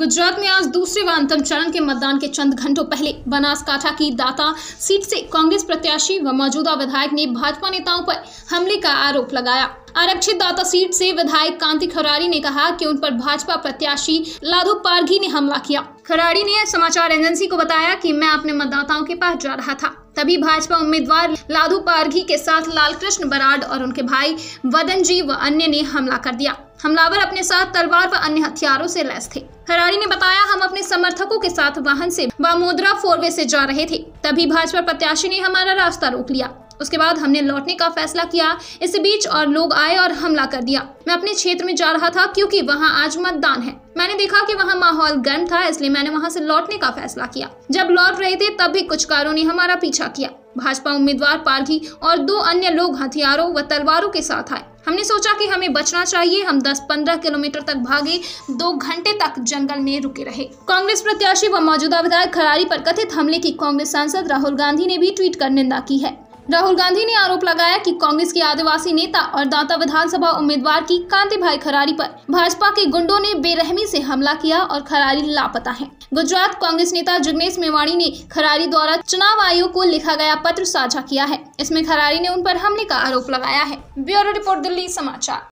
गुजरात में आज दूसरे व अंतिम चरण के मतदान के चंद घंटों पहले बनासकाठा की दाता सीट से कांग्रेस प्रत्याशी व मौजूदा विधायक ने भाजपा नेताओं पर हमले का आरोप लगाया। आरक्षित दाता सीट से विधायक कांति खरारी ने कहा कि उन पर भाजपा प्रत्याशी लाधू पारघी ने हमला किया। खराड़ी ने समाचार एजेंसी को बताया कि मैं अपने मतदाताओं के पास जा रहा था। तभी भाजपा उम्मीदवार लाधू पारघी के साथ लालकृष्ण बराड और उनके भाई वदन जी व अन्य ने हमला कर दिया। हमलावर अपने साथ तलवार व अन्य हथियारों से लैस थे। हरारी ने बताया, हम अपने समर्थकों के साथ वाहन से बामोदरा फोरवे से जा रहे थे। तभी भाजपा प्रत्याशी ने हमारा रास्ता रोक लिया। उसके बाद हमने लौटने का फैसला किया। इस बीच और लोग आए और हमला कर दिया। मैं अपने क्षेत्र में जा रहा था, क्योंकि वहाँ आज मतदान है। मैंने देखा कि वहाँ माहौल गर्म था, इसलिए मैंने वहाँ से लौटने का फैसला किया। जब लौट रहे थे, तब भी कुछ कारों ने हमारा पीछा किया। भाजपा उम्मीदवार पारघी और दो अन्य लोग हथियारों व तलवारों के साथ आए। हमने सोचा कि हमें बचना चाहिए। हम 10-15 किलोमीटर तक भागे। दो घंटे तक जंगल में रुके रहे। कांग्रेस प्रत्याशी व मौजूदा विधायक खरारी पर कथित हमले की कांग्रेस सांसद राहुल गांधी ने भी ट्वीट कर निंदा की है। राहुल गांधी ने आरोप लगाया कि कांग्रेस के आदिवासी नेता और दाता विधानसभा उम्मीदवार की कांति भाई खरारी पर भाजपा के गुंडों ने बेरहमी से हमला किया और खरारी लापता है। गुजरात कांग्रेस नेता जुगनेश मेवाणी ने खरारी द्वारा चुनाव आयोग को लिखा गया पत्र साझा किया है। इसमें खरारी ने उन पर हमले का आरोप लगाया है। ब्यूरो रिपोर्ट, दिल्ली समाचार।